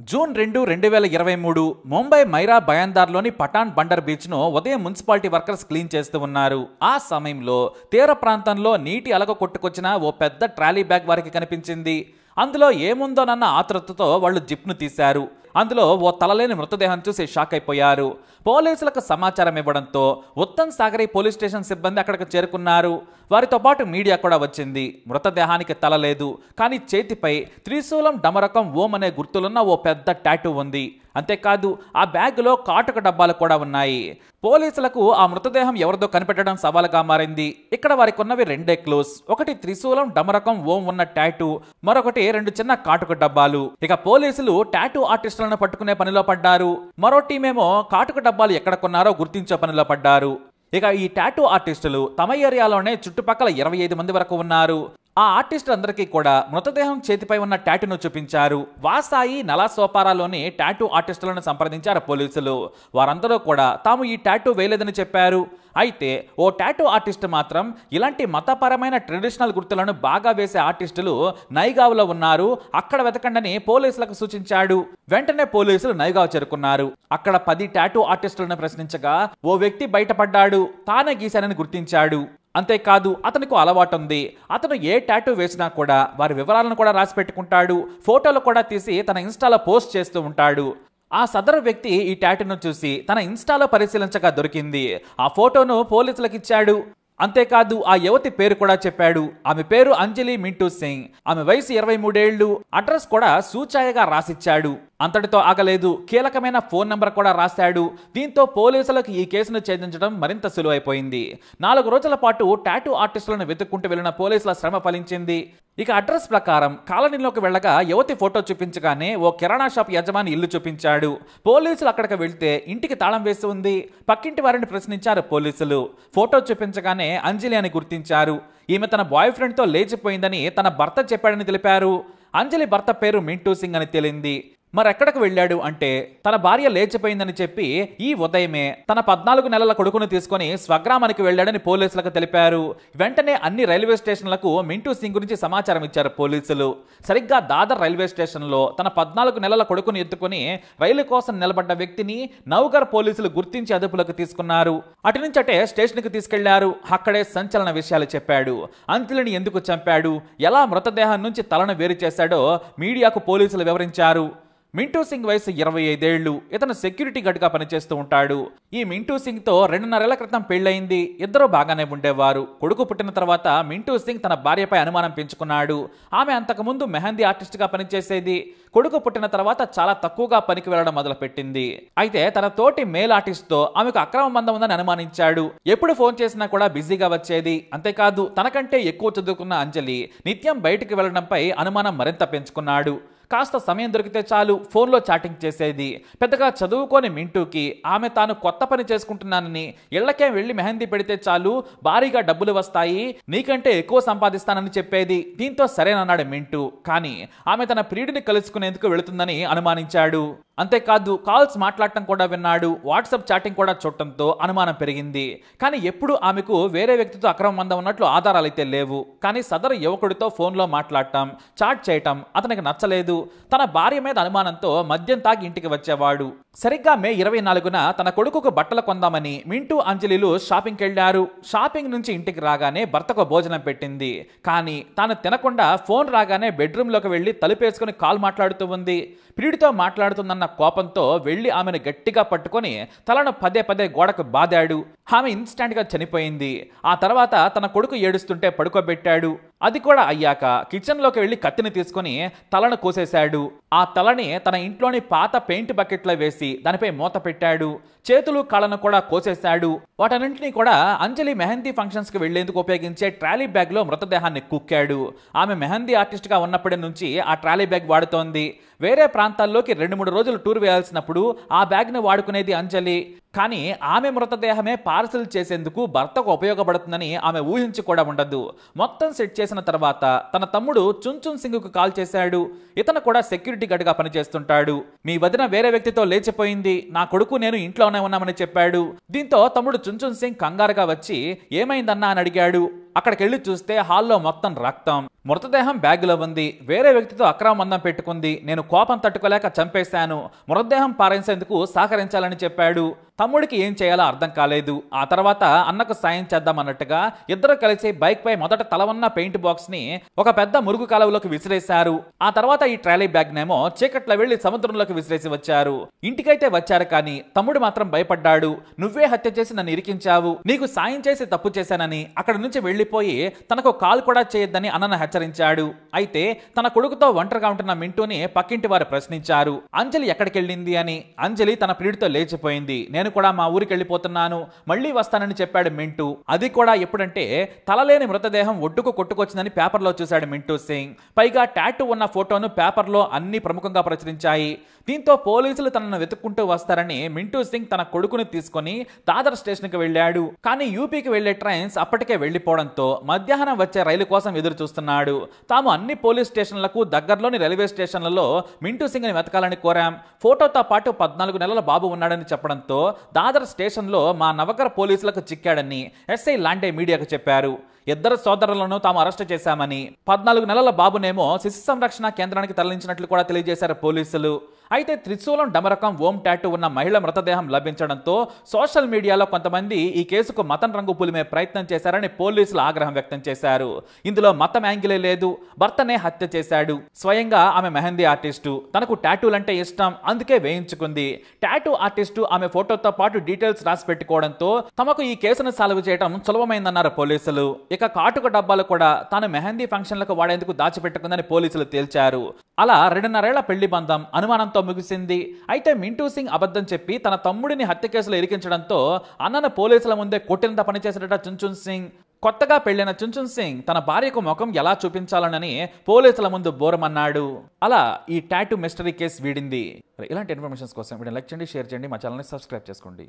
June రెండు రెండు వేల ఇరవై మూడు ముంబై మైరా బయాందార్లోని పఠాన్ బండర్ బీచ్ను ఉదయం మున్సిపాలిటీ వర్కర్స్ క్లీన్ చేస్తూ ఉన్నారు. ఆ సమయంలో తీర ప్రాంతంలో నీటి అలగ కొట్టుకొచ్చిన ఓ పెద్ద ట్రాలీ బ్యాగ్ వారికి కనిపించింది. అందులో ఏముందోనన్న ఆతృతతో వాళ్ళు జిప్ను తీశారు. అందులో ఓ తలలేని మృతదేహం చూసి షాక్ అయిపోయారు. పోలీసులకు సమాచారం ఇవ్వడంతో ఉత్తమ్ సాగరి పోలీస్ స్టేషన్ సిబ్బంది అక్కడికి చేరుకున్నారు. వారితో పాటు మీడియా కూడా వచ్చింది. మృతదేహానికి తల లేదు. కానీ చేతిపై త్రిశూలం డమరకం ఓం అనే గుర్తులున్న ఓ పెద్ద టాటూ ఉంది. అంతేకాదు ఆ బ్యాగులో కాటుక డబ్బాలు కూడా ఉన్నాయి. పోలీసులకు ఆ మృతదేహం ఎవరిదో కనిపెట్టడం సవాలుగా మారింది. ఇక్కడ వారికి ఉన్నవి రెండే క్లోజ్ ఒకటి త్రిశూలం డమరకం ఓం ఉన్న టాటూ మరొకటి రెండు చిన్న కాటుక డబ్బాలు. ఇక పోలీసులు టాటూ ఆర్టిస్టులను పట్టుకునే పనిలో పడ్డారు. మరో టీమేమో కాటుక డబ్బాలు ఎక్కడ కొన్నారో గుర్తించే పనిలో పడ్డారు. ఇక ఈ టాటూ ఆర్టిస్టులు తమ ఏరియాలోనే చుట్టుపక్కల ఇరవై ఐదు మంది వరకు ఉన్నారు. ఆ ఆర్టిస్టులందరికీ కూడా మృతదేహం చేతిపై ఉన్న టాటూను చూపించారు. వాసాయి నలాసోపారాలోని టాటూ ఆర్టిస్టులను సంప్రదించారు పోలీసులు. వారందరూ కూడా తాము ఈ టాటూ వేయలేదని చెప్పారు. అయితే ఓ టాటూ ఆర్టిస్ట్ మాత్రం ఇలాంటి మతపరమైన ట్రెడిషనల్ గుర్తులను బాగా వేసే ఆర్టిస్టులు నైగావ్లో ఉన్నారు. అక్కడ వెతకండని పోలీసులకు సూచించాడు. వెంటనే పోలీసులు నైగావ్ చేరుకున్నారు. అక్కడ పది టాటూ ఆర్టిస్టులను ప్రశ్నించగా ఓ వ్యక్తి బయటపడ్డాడు. తానే గీశానని గుర్తించాడు. అంతేకాదు అతనికి అలవాటు ఉంది అతను ఏ టాటూ వేసినా కూడా వారి వివరాలను కూడా రాసి పెట్టుకుంటాడు. ఫోటోలు కూడా తీసి తన ఇన్స్టాలో పోస్ట్ చేస్తూ ఉంటాడు. ఆ సదరు వ్యక్తి ఈ టాటూను చూసి తన ఇన్స్టాలో పరిశీలించగా దొరికింది. ఆ ఫోటోను పోలీసులకు ఇచ్చాడు. అంతేకాదు ఆ యువతి పేరు కూడా చెప్పాడు. ఆమె పేరు అంజలి మింటూ సింగ్. ఆమె వయసు ఇరవై మూడేళ్ళు. అడ్రస్ కూడా సూచాయగా రాసిచ్చాడు. అంతటితో ఆగలేదు. కీలకమైన ఫోన్ నంబర్ కూడా రాశాడు. దీంతో పోలీసులకు ఈ కేసును ఛేదించడం మరింత సులువైపోయింది. నాలుగు రోజుల పాటు టాటూ ఆర్టిస్టులను వెతుక్కుంటూ వెళ్ళిన పోలీసుల శ్రమ ఫలించింది. ఇక అడ్రస్ ప్రకారం కాలనీలోకి వెళ్ళగా యువతి ఫోటో చూపించగానే ఓ కిరాణా షాప్ యజమాని ఇల్లు చూపించాడు. పోలీసులు అక్కడికి వెళ్తే ఇంటికి తాళం వేసి ఉంది. పక్కింటి వారిని ప్రశ్నించారు పోలీసులు. ఫోటో చూపించగానే అంజలి అని గుర్తించారు. ఈమె తన బాయ్ ఫ్రెండ్తో లేచిపోయిందని తన భర్త చెప్పాడని తెలిపారు. అంజలి భర్త పేరు మింటూ సింగ్ అని తేలింది. మరెక్కడికి వెళ్ళాడు అంటే తన భార్య లేచిపోయిందని చెప్పి ఈ ఉదయమే తన పద్నాలుగు నెలల కొడుకును తీసుకొని స్వగ్రామానికి వెళ్ళాడని పోలీసులకు తెలిపారు. వెంటనే అన్ని రైల్వే స్టేషన్లకు మింటూ సింగ్ గురించి సమాచారం ఇచ్చారు పోలీసులు. సరిగ్గా దాదర్ రైల్వే స్టేషన్లో తన పద్నాలుగు నెలల కొడుకును ఎత్తుకుని రైలు కోసం నిలబడ్డ వ్యక్తిని నౌగర్ పోలీసులు గుర్తించి అదుపులోకి తీసుకున్నారు. అటు నుంచి అటే స్టేషన్కి తీసుకెళ్ళారు. అక్కడే సంచలన విషయాలు చెప్పాడు. అంతులని ఎందుకు చంపాడు? ఎలా మృతదేహం నుంచి తలను వేరు చేశాడో మీడియాకు పోలీసులు వివరించారు. మింటూ సింగ్ వయసు ఇరవై ఐదేళ్ళు ఇతను సెక్యూరిటీ గార్డ్గా పనిచేస్తూ ఉంటాడు. ఈ మింటూ సింగ్తో రెండున్నరేళ్ళ క్రితం పెళ్ళయింది ఇద్దరు బాగానే ఉండేవారు. కొడుకు పుట్టిన తర్వాత మింటూ సింగ్ తన భార్యపై అనుమానం పెంచుకున్నాడు. ఆమె అంతకుముందు మెహందీ ఆర్టిస్ట్గా పనిచేసేది. కొడుకు పుట్టిన తర్వాత చాలా తక్కువగా పనికి వెళ్ళడం మొదలుపెట్టింది. అయితే తన తోటి మేల్ ఆర్టిస్ట్తో ఆమెకు అక్రమ బంధం ఉందని అనుమానించాడు. ఎప్పుడు ఫోన్ చేసినా కూడా బిజీగా వచ్చేది. అంతేకాదు తనకంటే ఎక్కువ చదువుకున్న అంజలి నిత్యం బయటికి వెళ్ళడంపై అనుమానం మరింత పెంచుకున్నాడు. కాస్త సమయం దొరికితే చాలు ఫోన్లో చాటింగ్ చేసేది. పెద్దగా చదువుకోని మింటూకి ఆమె తాను కొత్త పని చేసుకుంటున్నానని ఇళ్ళకే వెళ్ళి మెహందీ పెడితే చాలు భారీగా డబ్బులు వస్తాయి నీకంటే ఎక్కువ సంపాదిస్తానని చెప్పేది. దీంతో సరేనన్నాడు మింటూ. కానీ ఆమె తన ప్రియుడిని కలుసుకునేందుకు వెళుతుందని అనుమానించాడు. అంతేకాదు కాల్స్ మాట్లాడటం కూడా విన్నాడు. వాట్సాప్ చాటింగ్ కూడా చూడటంతో అనుమానం పెరిగింది. కానీ ఎప్పుడు ఆమెకు వేరే వ్యక్తితో అక్రమ మందం ఉన్నట్లు ఆధారాలు అయితే లేవు. కానీ సదరు యువకుడితో ఫోన్లో మాట్లాడటం చాట్ చేయటం అతనికి నచ్చలేదు. తన భార్య మీద అనుమానంతో మద్యం తాగి ఇంటికి వచ్చేవాడు. సరిగ్గా మే ఇరవై నాలుగున తన కొడుకుకు బట్టలు కొందామని మింటూ అంజలిలు షాపింగ్కి వెళ్ళారు షాపింగ్ నుంచి ఇంటికి రాగానే భర్తకు భోజనం పెట్టింది. కానీ తాను తినకుండా ఫోన్ రాగానే బెడ్రూమ్లోకి వెళ్ళి తలుపేసుకుని కాల్ మాట్లాడుతూ ఉంది. పిడితో మాట్లాడుతుందన్న కోపంతో వెళ్ళి ఆమెను గట్టిగా పట్టుకొని తలను పదే పదే గోడకు బాదాడు. ఆమె ఇన్స్టాంట్గా చనిపోయింది. ఆ తర్వాత తన కొడుకు ఏడుస్తుంటే పడుకోబెట్టాడు. అది కూడా అయ్యాక కిచెన్లోకి వెళ్ళి కత్తిని తీసుకొని తలను కోసేశాడు. ఆ తలని తన ఇంట్లోని పాత పెయింట్ బకెట్లో వేసి దానిపై మూత పెట్టాడు. చేతులు కాళ్ళను కూడా కోసేశాడు. వాటన్నింటినీ కూడా అంజలి మెహందీ ఫంక్షన్స్కి వెళ్ళేందుకు ఉపయోగించే ట్రాలీ బ్యాగ్లో మృతదేహాన్ని కుక్కాడు. ఆమె మెహందీ ఆర్టిస్ట్గా ఉన్నప్పటి నుంచి ఆ ట్రాలీ బ్యాగ్ వాడుతోంది. వేరే ప్రాంతాల్లోకి రెండు మూడు రోజులు టూర్ వేయాల్సినప్పుడు ఆ బ్యాగ్ను వాడుకునేది అంజలి. కానీ ఆమె మృతదేహమే పార్సిల్ చేసేందుకు భర్తకు ఉపయోగపడుతుందని ఆమె ఊహించి కూడా ఉండదు మొత్తం సెట్ చేసిన తర్వాత తన తమ్ముడు చున్చున్ సింగ్కు కాల్ చేశాడు. ఇతను కూడా సెక్యూరిటీ గార్డ్గా పనిచేస్తుంటాడు. మీ వదిన వేరే వ్యక్తితో లేచిపోయింది. నా కొడుకు నేను ఇంట్లోనే ఉన్నామని చెప్పాడు. దీంతో తమ్ముడు చున్చున్ సింగ్ కంగారుగా వచ్చి ఏమైందన్నా? అని అడిగాడు. అక్కడికి వెళ్ళి చూస్తే హాల్లో మొత్తం రక్తం. మృతదేహం బ్యాగులో ఉంది. వేరే వ్యక్తితో అక్రమందం పెట్టుకుంది. నేను కోపం తట్టుకోలేక చంపేశాను. మృతదేహం పారేసేందుకు సహకరించాలని చెప్పాడు. తమ్ముడికి ఏం చేయాలో అర్థం కాలేదు. ఆ తర్వాత అన్నకు సాయం చేద్దామన్నట్టుగా ఇద్దరు కలిసి బైక్ పై మొదట తల ఉన్న పెయింట్ బాక్స్ని ఒక పెద్ద మురుగు కాలువలోకి విసిరేశారు. ఆ తర్వాత ఈ ట్రాలీ బ్యాగ్ నేమో చీకట్లో వెళ్ళి సముద్రంలోకి విసిరేసి వచ్చారు. ఇంటికైతే వచ్చారు కానీ తమ్ముడు మాత్రం భయపడ్డాడు. నువ్వే హత్య చేసి నన్ను ఇరికించావు. నీకు సాయం చేసి తప్పు చేశానని అక్కడి నుంచి వెళ్ళిపోయి తనకు కాల్ కూడా చేయొద్దని అన్నను హెచ్చరించాడు. అయితే తన కొడుకుతో ఒంటరిగా ఉంటున్న మింటూని పక్కింటి వారు ప్రశ్నించారు. అంజలి ఎక్కడికి వెళ్ళింది అని. అంజలి తన ప్రియుడితో లేచిపోయింది. నేను కూడా మా ఊరికి వెళ్ళిపోతున్నాను. మళ్ళీ వస్తానని చెప్పాడు మింటూ. అది కూడా ఎప్పుడంటే తలలేని మృతదేహం ఒడ్డుకు కొట్టుకొచ్చిందని పేపర్లో చూశాడు మింటూ సింగ్. పైగా టాటూ ఉన్న ఫోటోను పేపర్లో అన్ని ప్రముఖంగా ప్రచురించాయి. దీంతో పోలీసులు తనను వెతుక్కుంటూ వస్తారని మింటూ సింగ్ తన కొడుకుని తీసుకొని దాదర్ స్టేషన్కి వెళ్ళాడు. కానీ యూపీకి వెళ్ళే ట్రైన్స్ అప్పటికే వెళ్ళిపోవడంతో మధ్యాహ్నం వచ్చే రైలు కోసం ఎదురు చూస్తున్నాడు తాము అన్ని పోలీస్ స్టేషన్లకు దగ్గరలోని రైల్వే స్టేషన్లలో మింటూ సింగ్ని వెతకాలని కోరాం. ఫోటోతో పాటు పద్నాలుగు నెలల బాబు ఉన్నాడని చెప్పడంతో దాదర్ స్టేషన్లో మా నవకర పోలీసులకు చిక్కాడని ఎస్ఐ లాండే మీడియాకు చెప్పారు. ఇద్దరు సోదరులను తాము అరెస్టు చేశామని పద్నాలుగు నెలల బాబునేమో శిశు సంరక్షణ కేంద్రానికి తరలించినట్లు కూడా తెలియజేశారు పోలీసులు. అయితే త్రిశూలం డమరకం ఓం టాటూ ఉన్న మహిళ మృతదేహం లభించడంతో సోషల్ మీడియాలో కొంతమంది ఈ కేసుకు మతం రంగు పులిమే ప్రయత్నం చేశారని పోలీసులు ఆగ్రహం వ్యక్తం చేశారు. ఇందులో మతం యాంగిలే లేదు. భర్తనే హత్య చేశాడు. స్వయంగా ఆమె మెహందీ ఆర్టిస్టు. తనకు టాటూలంటే ఇష్టం. అందుకే వేయించుకుంది. టాటూ ఆర్టిస్టు ఆమె ఫోటోతో పాటు డీటెయిల్స్ రాసి పెట్టుకోవడంతో తమకు ఈ కేసును సాల్వ్ చేయడం సులభమైందన్నారు పోలీసులు. ఇక కాటుక డబ్బాలు కూడా తాను మెహందీ ఫంక్షన్లకు వాడేందుకు దాచిపెట్టుకుందని పోలీసులు తేల్చారు. అలా రెండున్నరేళ్ళ పెళ్ళి బంధం అనుమానంతో ముగిసింది. అయితే మింటూ సింగ్ అబద్ధం చెప్పి తన తమ్ముడిని హత్య కేసులో ఇరికించడంతో అన్నను పోలీసుల ముందే కొట్టినంత పనిచేసేట చుంచున్ సింగ్. కొత్తగా పెళ్ళిన చుంచున్ సింగ్ తన భార్యకు ముఖం ఎలా చూపించాలనని పోలీసుల ముందు బోరమన్నాడు. అలా ఈ టాటూ మిస్టరీ కేసు వీడింది. ఇలాంటి ఇన్ఫర్మేషన్స్ కోసం వీడియో లైక్ చేయండి షేర్ చేయండి మా ఛానల్ని సబ్స్క్రైబ్ చేసుకోండి.